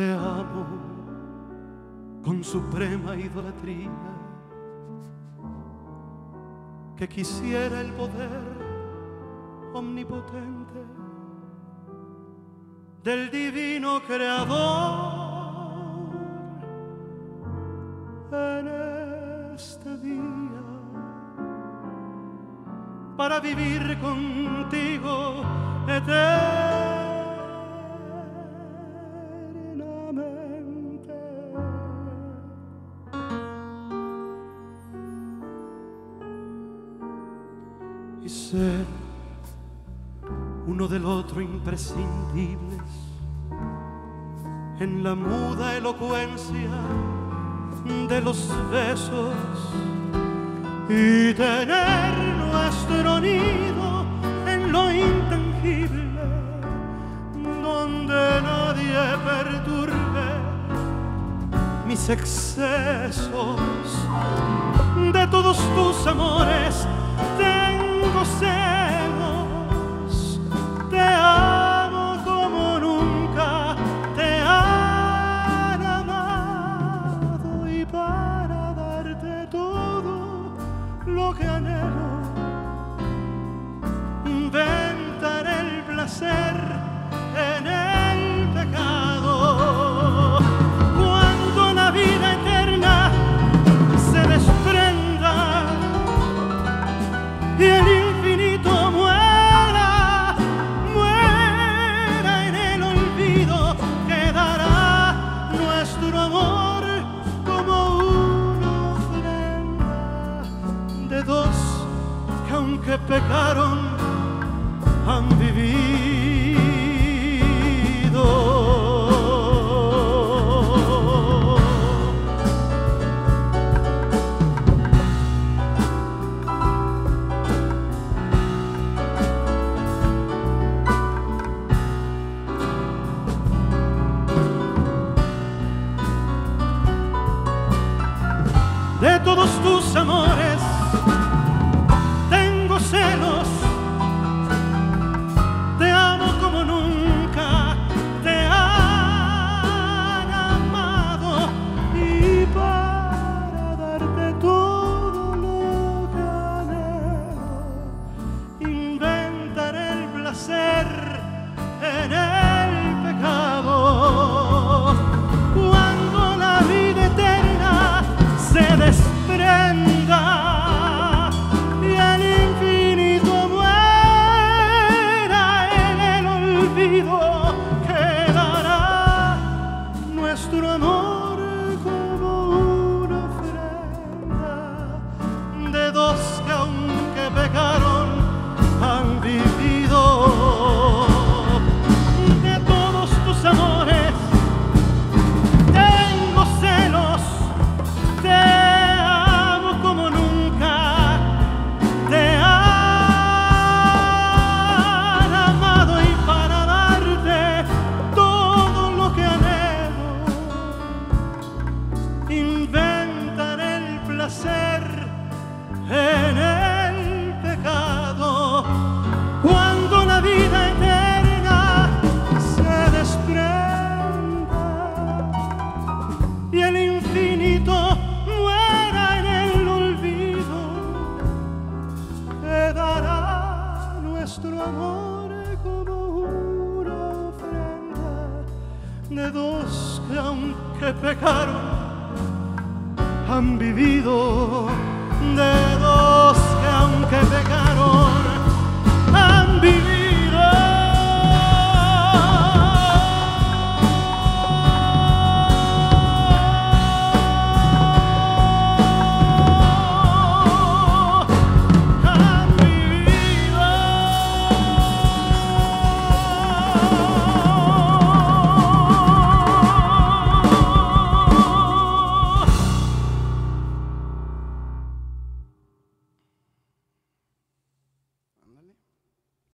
Te amo con suprema idolatría, que quisiera el poder omnipotente del divino creador en este día para vivir contigo eternamente. Ser uno del otro imprescindibles. En la muda elocuencia de los besos y tener nuestro nido en lo intangible donde nadie perturbe mis excesos. De todos tus amores en el pecado. Cuando la vida eterna se desprenda y el infinito muera, muera en el olvido, quedará nuestro amor como una ofrenda de dos que aunque pecaron han vivido. de todos tus amores aunque pecaron han vivido,